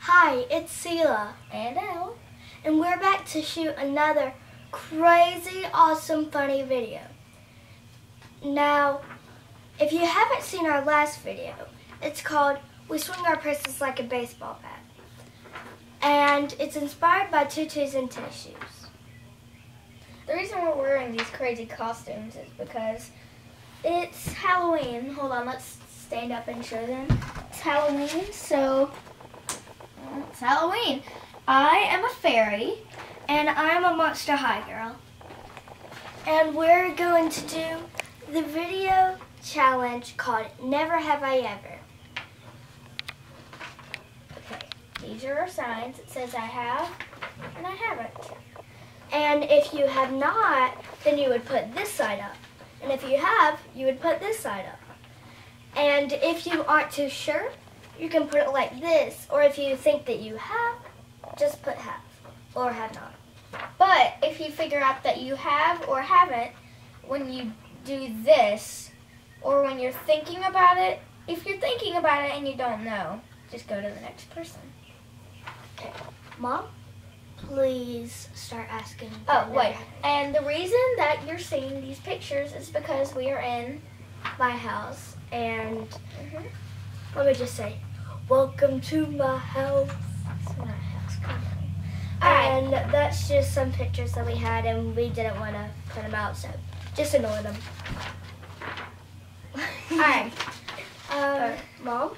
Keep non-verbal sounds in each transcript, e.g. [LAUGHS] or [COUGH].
Hi, it's Selah and Elle, and we're back to shoot another crazy, awesome, funny video. Now, if you haven't seen our last video, it's called We Swing Our Purses Like a Baseball Bat. And it's inspired by tutus and tennis shoes. The reason we're wearing these crazy costumes is because it's Halloween. Hold on, let's stand up and show them. It's Halloween, so it's Halloween. I am a fairy. And I'm a Monster High girl. And we're going to do the video challenge called Never Have I Ever. Okay, these are our signs. It says I have and I haven't. And if you have not, then you would put this side up. And if you have, you would put this side up. And if you aren't too sure, you can put it like this. Or if you think that you have, just put have or have not. But if you figure out that you have or haven't, when you do this, or when you're thinking about it, if you're thinking about it and you don't know, just go to the next person. Okay. Mom, please start asking. Oh, wait. And the reason that you're seeing these pictures is because we are in my house. And Mhm. let me just say, welcome to my house. My house. Come on. Alright. And that's just some pictures that we had, and we didn't want to put them out, so just ignore them. Alright. [LAUGHS] Um, Mom,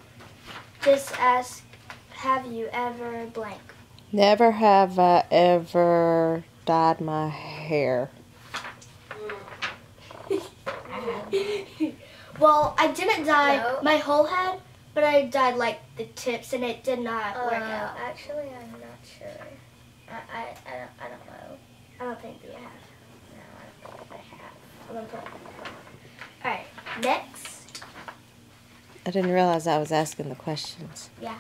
just ask, have you ever blank? Never have I ever dyed my hair. [LAUGHS] well, I didn't dye No. my whole head, but I dyed like the tips, and it did not work Uh, out. Actually, I'm not sure. I, I, I, don't, I don't know. I don't think that you have. No, I don't think I have. I'm gonna put. All right, next. I didn't realize I was asking the questions. Yeah.